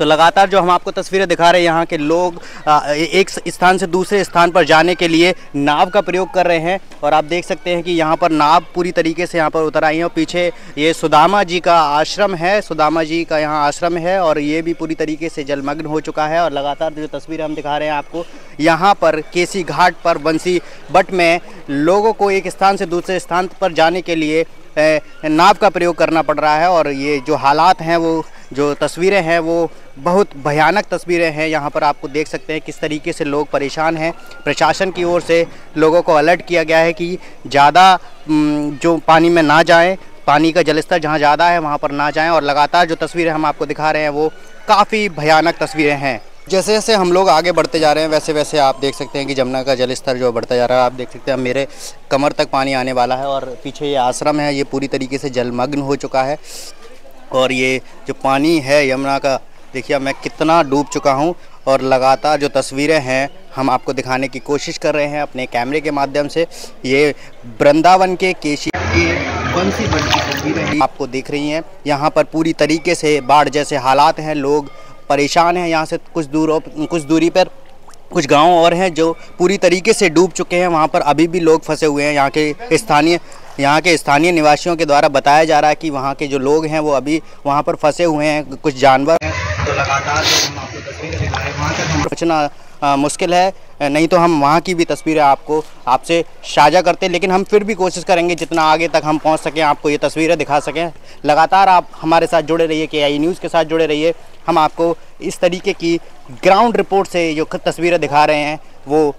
तो लगातार जो हम आपको तस्वीरें दिखा रहे हैं, यहाँ के लोग एक स्थान से दूसरे स्थान पर जाने के लिए नाव का प्रयोग कर रहे हैं। और आप देख सकते हैं कि यहाँ पर नाव पूरी तरीके से यहाँ पर उतर आई है और पीछे ये सुदामा जी का आश्रम है। सुदामा जी का यहाँ आश्रम है और ये भी पूरी तरीके से जलमग्न हो चुका है और लगातार जो तस्वीरें हम दिखा रहे हैं आपको, यहाँ पर केसी घाट पर बंसी बट में लोगों को एक स्थान से दूसरे स्थान पर जाने के लिए नाव का प्रयोग करना पड़ रहा है और ये जो हालात हैं वो जो तस्वीरें हैं, वो बहुत भयानक तस्वीरें हैं। यहाँ पर आपको देख सकते हैं किस तरीके से लोग परेशान हैं। प्रशासन की ओर से लोगों को अलर्ट किया गया है कि ज़्यादा जो पानी में ना जाएँ, पानी का जलस्तर जहाँ ज़्यादा है, वहाँ पर ना जाएँ। और लगातार जो तस्वीरें हम आपको दिखा रहे हैं, वो काफ़ी भयानक तस्वीरें हैं। जैसे जैसे हम लोग आगे बढ़ते जा रहे हैं, वैसे वैसे आप देख सकते हैं कि जमुना का जल स्तर जो बढ़ता जा रहा है, आप देख सकते हैं मेरे कमर तक पानी आने वाला है और पीछे ये आश्रम है, ये पूरी तरीके से जलमग्न हो चुका है। और ये जो पानी है यमुना का, देखिए मैं कितना डूब चुका हूँ और लगातार जो तस्वीरें हैं, हम आपको दिखाने की कोशिश कर रहे हैं अपने कैमरे के माध्यम से। ये वृंदावन के केशी के बंसी बंसी तस्वीरें आपको दिख रही हैं। यहाँ पर पूरी तरीके से बाढ़ जैसे हालात हैं, लोग परेशान हैं यहाँ से कुछ दूर, कुछ दूरी पर। कुछ गाँव और हैं जो पूरी तरीके से डूब चुके हैं। वहाँ पर अभी भी लोग फंसे हुए हैं। यहाँ के स्थानीय यहाँ के स्थानीय निवासियों के द्वारा बताया जा रहा है कि वहाँ के जो लोग हैं वो अभी वहाँ पर फंसे हुए हैं। कुछ जानवर हैं। तो लगातार पहुँचना मुश्किल है। नहीं तो हम वहाँ की भी तस्वीरें आपको आपसे साझा करते लेकिन हम फिर भी कोशिश करेंगे जितना आगे तक हम पहुँच सकें, आपको ये तस्वीरें दिखा सकें। लगातार आप हमारे साथ जुड़े रहिए के आई न्यूज़ के साथ जुड़े रहिए। हम आपको इस तरीके की ग्राउंड रिपोर्ट से जो तस्वीरें दिखा रहे हैं, वो